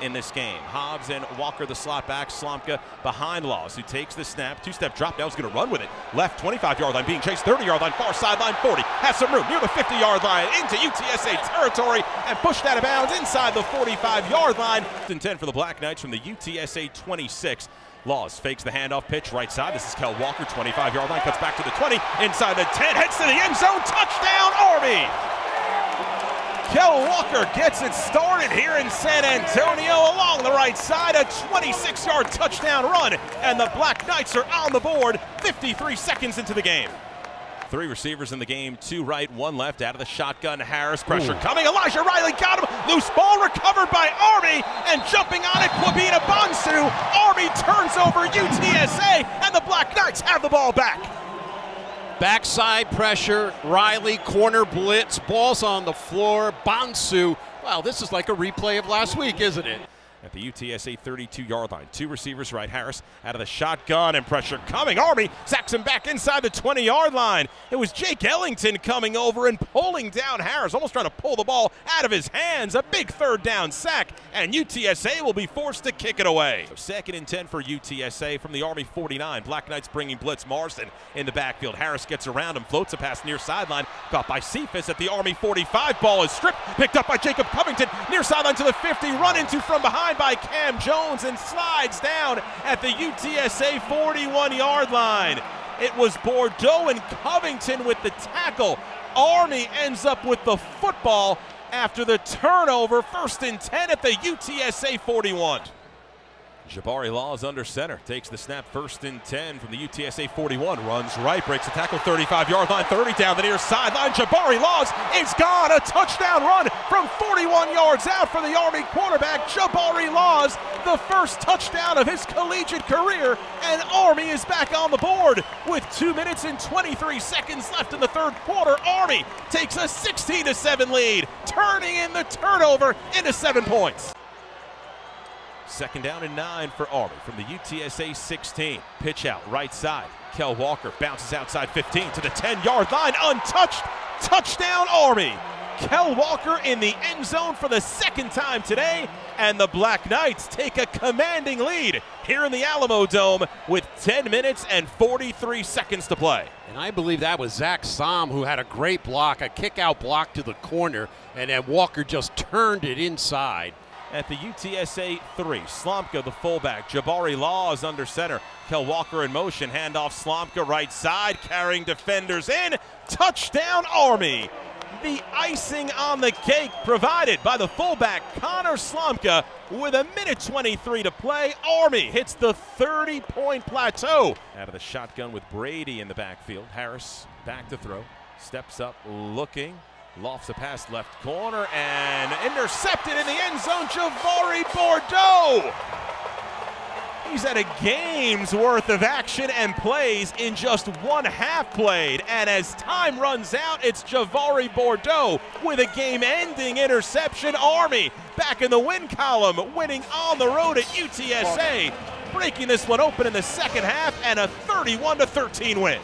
in this game. Hobbs and Walker the slot back. Slomka behind Laws, who takes the snap. Two-step drop. Now he's going to run with it. Left 25-yard line, being chased 30-yard line, far sideline 40. Has some room near the 50-yard line into UTSA territory and pushed out of bounds inside the 45-yard line. And 10 for the Black Knights from the UTSA 26. Laws fakes the handoff pitch right side. This is Kell Walker, 25-yard line, cuts back to the 20, inside the 10, heads to the end zone, touchdown Army! Kell Walker gets it started here in San Antonio along the right side, a 26-yard touchdown run, and the Black Knights are on the board 53 seconds into the game. Three receivers in the game, two right, one left. Out of the shotgun, Harris pressure Ooh. coming. Elijah Riley got him. Loose ball recovered by Army, and jumping on it, Kwabena Bonsu. Army turns over UTSA, and the Black Knights have the ball back. Backside pressure, Riley, corner blitz, balls on the floor, Bonsu. Wow, this is like a replay of last week, isn't it? At the UTSA 32 yard line. Two receivers right. Harris out of the shotgun and pressure coming. Army sacks him back inside the 20 yard line. It was Jake Ellington coming over and pulling down Harris, almost trying to pull the ball out of his hands. A big third down sack, and UTSA will be forced to kick it away. So second and 10 for UTSA from the Army 49. Black Knights bringing blitz Morrison in the backfield. Harris gets around him, floats a pass near sideline, caught by Cephas at the Army 45. Ball is stripped, picked up by Jacob Covington near sideline to the 50, run into from behind by Cam Jones and slides down at the UTSA 41 yard line. It was Bordeaux and Covington with the tackle. Army ends up with the football after the turnover. First and 10 at the UTSA 41. Jabari Laws under center, takes the snap first and 10 from the UTSA 41, runs right, breaks the tackle 35 yard line, 30 down the near sideline. Jabari Laws is gone. A touchdown run from 41 yards out for the Army quarterback, Jabari Laws, the first touchdown of his collegiate career, and Army is back on the board with 2 minutes and 23 seconds left in the third quarter. Army takes a 16 7 lead, turning in the turnover into 7 points. Second down and nine for Army from the UTSA 16. Pitch out right side. Kell Walker bounces outside 15 to the 10 yard line, untouched. Touchdown Army. Kell Walker in the end zone for the second time today, and the Black Knights take a commanding lead here in the Alamodome with 10 minutes and 43 seconds to play. And I believe that was Zach Som who had a great block, a kick out block to the corner, and then Walker just turned it inside at the UTSA 3. Slomka, the fullback. Jabari Law is under center. Kell Walker in motion. Handoff Slomka right side, carrying defenders in. Touchdown Army. The icing on the cake provided by the fullback Connor Slomka with a minute 23 to play. Army hits the 30 point plateau. Out of the shotgun with Brady in the backfield. Harris back to throw. Steps up, looking, Lofts a pass left corner and intercepted in the end zone. Javari Bordeaux. He's had a game's worth of action and plays in just one half played. And as time runs out, it's Javari Bordeaux with a game ending interception. Army back in the win column, winning on the road at UTSA, breaking this one open in the second half and a 31 13 win.